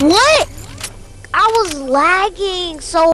What? I was lagging so